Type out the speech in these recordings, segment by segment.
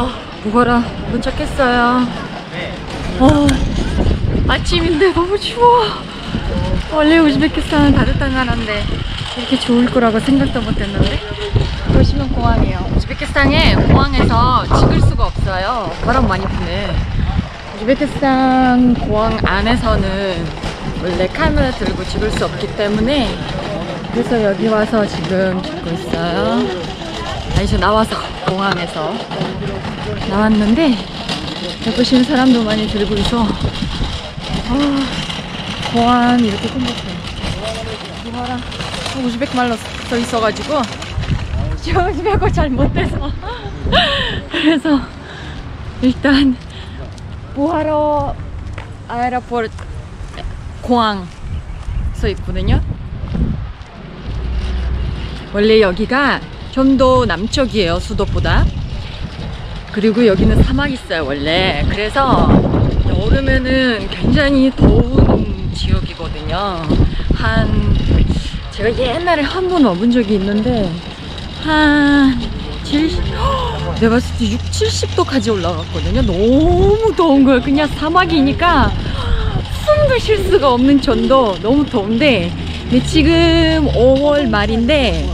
아, 무거라 도착했어요. 어, 아침인데 너무 추워. 원래 우즈베키스탄은 따뜻한 나라인데 이렇게 좋을 거라고 생각도 못했는데 보시면 공항이에요. 우즈베키스탄에 공항에서 찍을 수가 없어요. 바람 많이 부네. 우즈베키스탄 공항 안에서는 원래 카메라 들고 찍을 수 없기 때문에 그래서 여기 와서 지금 찍고 있어요. 아, 이제 나와서 공항에서 나왔는데 보시는 사람도 많이 들고 있어. 아, 공항 이렇게 생겼어요. 이거랑 우즈벡 말로 써 있어가지고 저 우즈벡어 잘 못해서 그래서 일단 부하로 아에라포르 공항 써 있거든요. 원래 여기가 좀 더 남쪽이에요 수도보다. 그리고 여기는 사막 있어요 원래. 그래서 여름에는 굉장히 더운 지역이거든요. 한 제가 옛날에 한 번 와본 적이 있는데 한 70, 내가 봤을 때 6, 70도까지 올라갔거든요. 너무 더운 거예요. 그냥 사막이니까 숨도 쉴 수가 없는 정도 너무 더운데 근데 지금 5월 말인데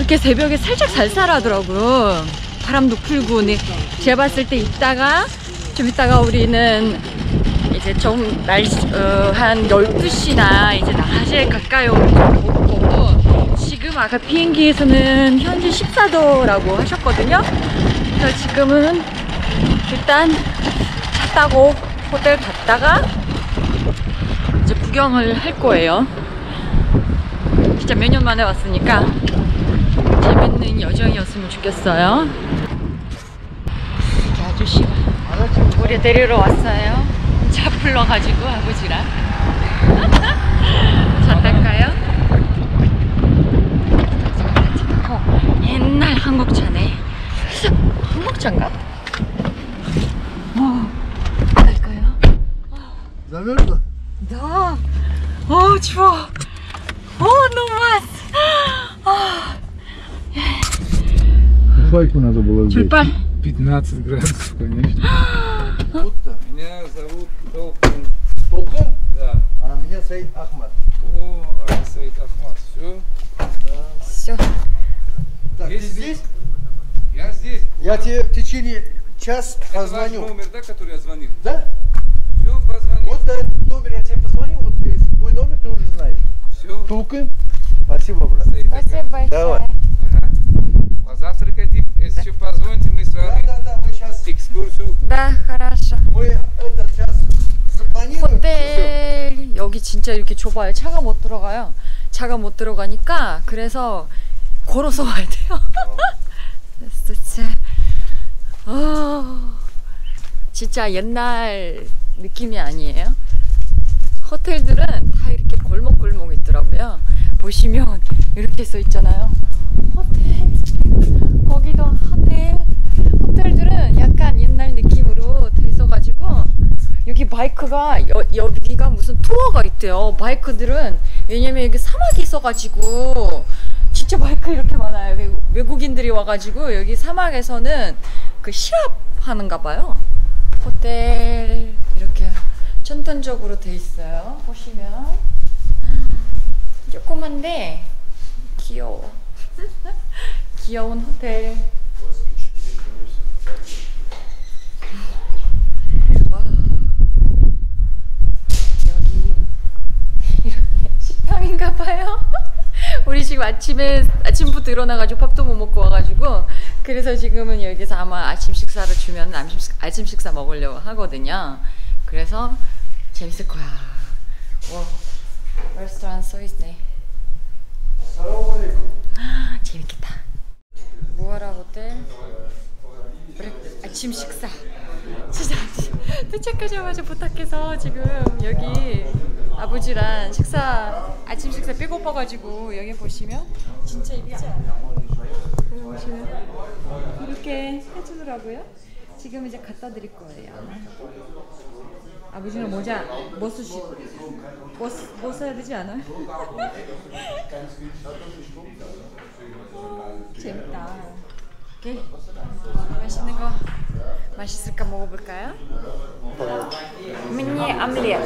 이렇게 새벽에 살짝 살살하더라고요. 바람도 풀고, 근데 제가 봤을 때 이따가, 좀 이따가 우리는 이제 좀 날씨, 어, 한 12시나 이제 낮에 가까이 오는 거고, 지금 아까 비행기에서는 현재 14도라고 하셨거든요. 그래서 지금은 일단 차 타고 호텔 갔다가 이제 구경을 할 거예요. 진짜 몇 년 만에 왔으니까 없는 여정이었으면 좋겠어요 아저씨가 우리 데리러 왔어요 차 불러가지고 아버지랑 차 탈까요? 어, 옛날 한국차네 한국차인가? 어, 갈까요? 어, 나 어, 추워 Байку надо было взять. Тюльпан. 15 градусов, конечно. Вот-то. Меня зовут Толкин. Толкан? Да. А меня Саид Ахмад. О, Алисаид Ахмад. Все. Все. Так, ты Есть здесь? Я здесь. Я тебе в течение час Это ваш позвоню. номер, да, который я звонил? Да? Все, позвонил. Вот на этот номер я тебе позвоню, вот мой номер ты уже знаешь. Все. Толкан? Спасибо, брат. Спасибо большое. Давай. Позавтракайте. Если еще позвоните, мы с Да, вами да, да, мы сейчас, экскурсию. Да, хорошо. мы это сейчас запланируем. 호텔 여기 진짜 이렇게 좁아요. 차가 못 들어가요. 차가 못 들어가니까 그래서 걸어서 와야 돼요. 진짜 아 진짜 옛날 느낌이 아니에요. 호텔들은 다 이렇게 골목골목 있더라고요. 보시면 이렇게 써 있잖아요. 호텔 거기도 호텔 호텔들은 약간 옛날 느낌으로 돼 있어가지고 여기 바이크가 여, 여기가 무슨 투어가 있대요. 바이크들은 왜냐면 여기 사막이 있어가지고 진짜 바이크 이렇게 많아요. 외국, 외국인들이 와가지고 여기 사막에서는 그 시합 하는가 봐요. 호텔 이렇게 전통적으로 돼 있어요. 보시면 조그만데 귀여워. 귀여운 호텔. 와. 여기 이렇게 식당인가 봐요. 우리 지금 아침에 아침부터 일어나가지고 밥도 못 먹고 와가지고 그래서 지금은 여기서 아마 아침 식사를 주면 아침, 식- 아침 식사 먹으려고 하거든요. 그래서 재밌을 거야. 와, 레스토랑 써 있네. 아, 재밌겠다. 무아라 호텔 아침 식사. 진짜 도착하자마자 부탁해서 지금 여기 아버지랑 식사 아침 식사 배고파가지고 여기 보시면 진짜 이쁘지 않아요? 여기 보시면 이렇게 해주더라고요. 지금 이제 갖다 드릴 거예요. 아버지는 모자 뭐 쓰시고 뭐, 쓰- 뭐 써야 되지 않아요? 재밌다. 오케이 맛있는 거 맛있을까 먹어볼까요? 미니 암리엣.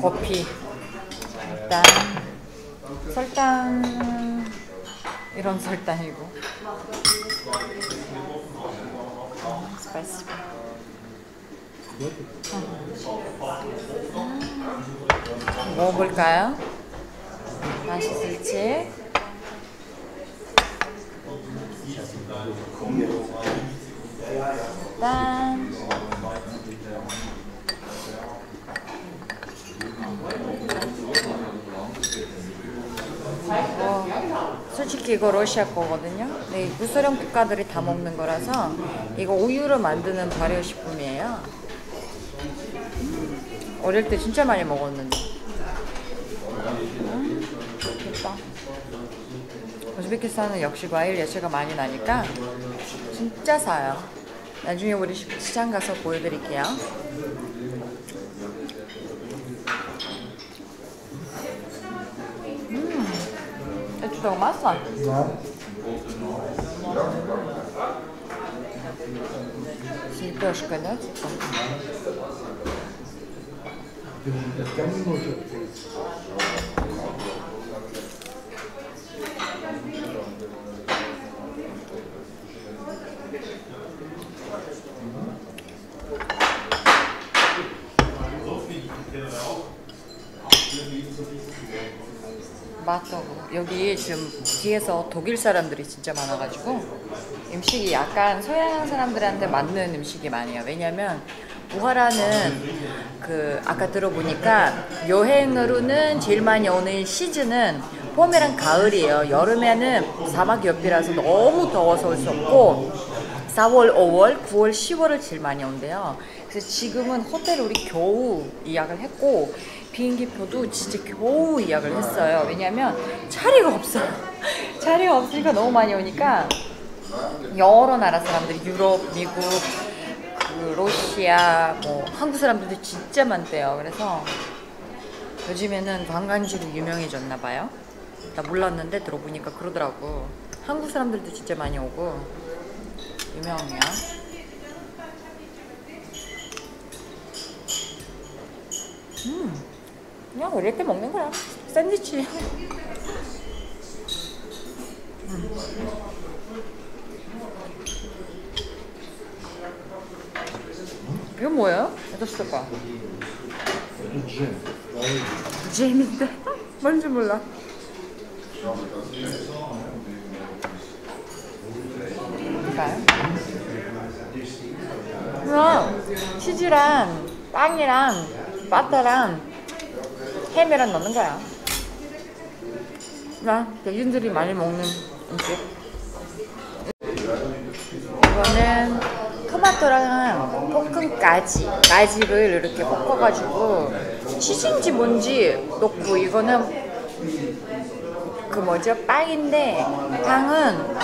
커피. 일단 설탕 이런 설탕이고. Spicy. 먹어볼까요? 맛있을지. 일단 어, 솔직히 이거 러시아 거거든요. 네, 구소련 국가들이 다 먹는 거라서 이거 우유로 만드는 발효식품이에요. 어릴 때 진짜 많이 먹었는데. 음, 좋다. 우즈베키스탄은 역시 과일 야채가 많이 나니까 진짜 사요. 나중에 우리 시- 시장 가서 보여드릴게요. 음, это что, масло? Да. С лепешкой, да? типа? Камин уже. 맞다고. 여기 지금 뒤에서 독일 사람들이 진짜 많아가지고 음식이 약간 서양 사람들한테 맞는 음식이 많아요. 왜냐면 부하라는 그 아까 들어보니까 여행으로는 제일 많이 오는 시즌은 봄이랑 가을이에요. 여름에는 사막 옆이라서 너무 더워서 올 수 없고 4월, 5월, 9월, 10월을 제일 많이 온대요. 그래서 지금은 호텔 우리 겨우 예약을 했고 비행기 표도 진짜 겨우 예약을 했어요. 왜냐면 자리가 없어요. 자리가 없으니까 너무 많이 오니까 여러 나라 사람들이 유럽, 미국, 그 러시아, 뭐 한국 사람들도 진짜 많대요. 그래서 요즘에는 관광지로 유명해졌나 봐요. 나 몰랐는데 들어보니까 그러더라고. 한국 사람들도 진짜 많이 오고 유명해요. 음. 그냥 어릴 때 먹는 거야. 샌드위치. 음. 이건 뭐예요? 어떻게 거야? 잼. 잼인데? 뭔지 몰라. 그러니까요. 치즈랑 빵이랑 바타랑 햄이랑 넣는 거야. 나 대중들이 많이 먹는 음식. 이거는 토마토랑 볶은 가지, 가지를 이렇게 볶아가지고 치즈인지 뭔지 넣고 이거는 그 뭐죠 빵인데 빵은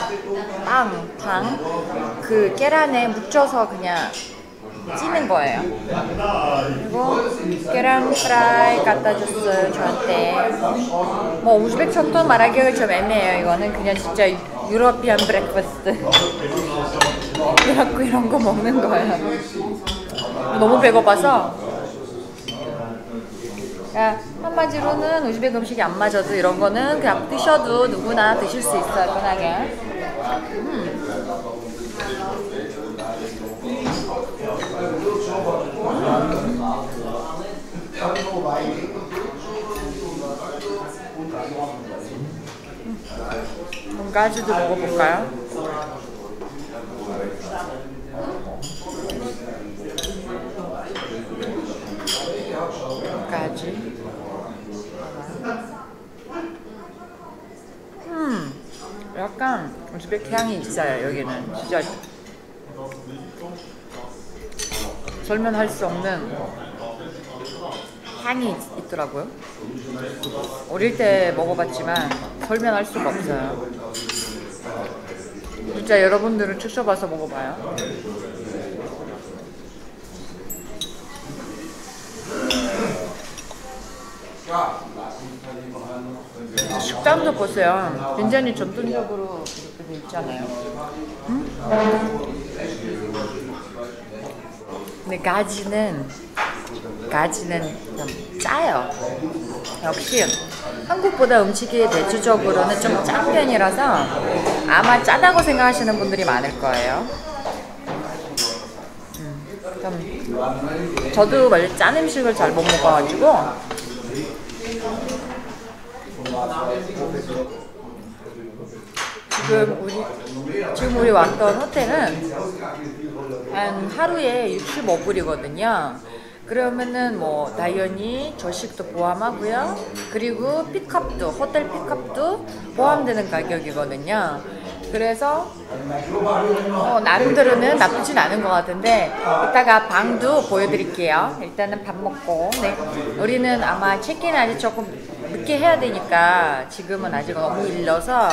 빵, 빵, 그 계란에 묻혀서 그냥 찌는 거예요. 그리고 계란 프라이 갖다 줬어요 저한테. 뭐 우즈벡 정도 말하기가 좀 애매해요. 이거는 그냥 진짜 European breakfast. 그래갖고 이런 거 먹는 거예요. 너무 배고파서. 야, 한마디로는 우즈벡 음식이 안 맞아도 이런 거는 그냥 드셔도 누구나 드실 수 있어요, 편하게. 가지도 먹어볼까요? 가지. 음, 약간 우즈벡 향이 있어요. 여기는 진짜 설명할 수 없는 향이 있- 있더라고요. 어릴 때 먹어봤지만 설명할 수가 없어요. 진짜 여러분들은 직접 와서 먹어봐요. 식당도 보세요. 굉장히 전통적으로 이렇게 돼 있잖아요. 음? 근데 가지는 가지는 좀 짜요. 역시 한국보다 음식이 대체적으로는 좀 짠 편이라서 아마 짜다고 생각하시는 분들이 많을 거예요. 음, 좀 저도 원래 짠 음식을 잘 못 먹어가지고 지금 우리 지금 우리 왔던 호텔은 한 하루에 65불이거든요. 그러면은 뭐 당연히 조식도 포함하고요. 그리고 픽업도 호텔 픽업도 포함되는 가격이거든요. 그래서 어, 나름대로는 나쁘진 않은 것 같은데 이따가 방도 보여드릴게요. 일단은 밥 먹고 네. 우리는 아마 체크인 아직 조금 늦게 해야 되니까 지금은 아직 너무 일러서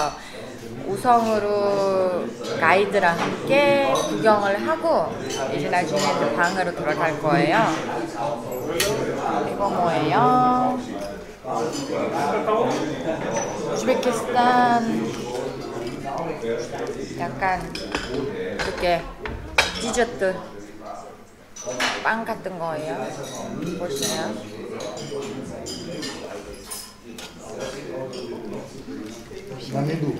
우성으로 가이드랑 함께 구경을 하고 이제 나중에 이제 방으로 들어갈 거예요. 이거 뭐예요? 우즈베키스탄 약간 이렇게 디저트 빵 같은 거예요. 보시면. 마늘도.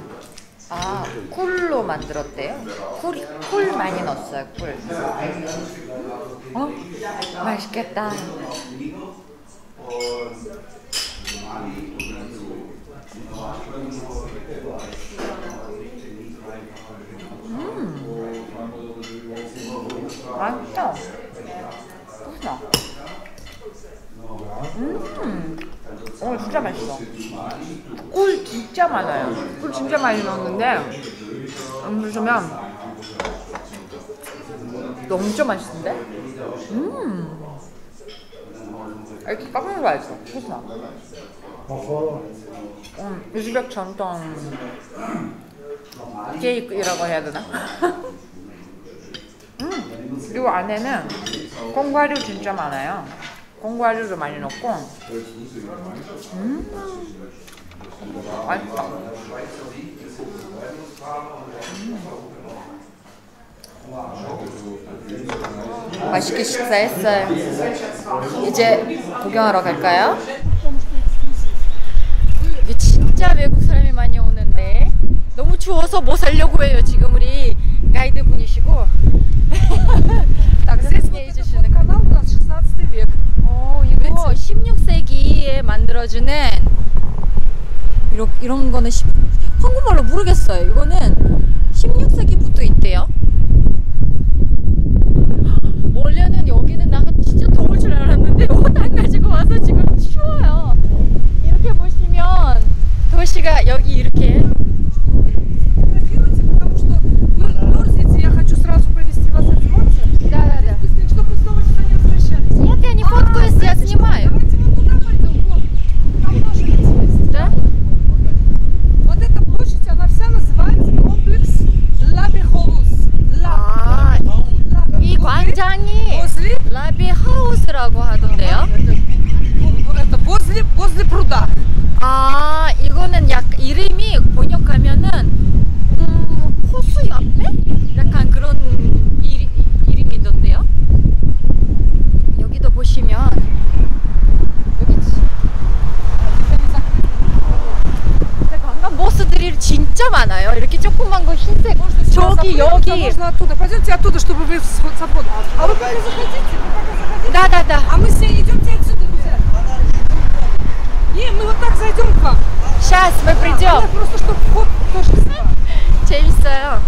아, 꿀로 만들었대요. 꿀, 꿀 많이 넣었어요, 꿀. 어? 맛있겠다. 진짜 맛있어. 꿀 진짜 많아요. 꿀 진짜 많이 넣었는데 음, 보시면 엄청 맛있는데? 음. 이렇게 깜짝 맛있어. 그렇나? 음, 우즈벡 전통 케이크라고 해야 되나? 음, 그리고 안에는 콩과류 진짜 많아요. 콩과류를 많이 넣고 음, 맛있다. 음. 맛있게 식사했어요. 이제 구경하러 갈까요? 이게 진짜 외국 사람이 많이 오는데 너무 추워서 못 살려고 해요. 지금 우리 가이드 분이시고 딱 설명해 주시는 거. канал у нас 16 век. 어, 이거 16세기에 만들어주는 이런, 이런 거는 십- 한국말로 모르겠어요. 이거는 16세기부터 있대요. 하우스라고 하던데요. это возле, возле пруда. 아, 이거는 약 이름이 색깔이 진짜 많아요. 이렇게 조그만 거 흰색. 저기 а 여기. Пойдемте оттуда, чтобы вы свободны. А вы пока заходите. Да, да, да. А мы все идемте отсюда, друзья. Не, мы вот так зайдем к вам. Сейчас мы а придем. Да, просто чтобы вход тоже. 재밌어요.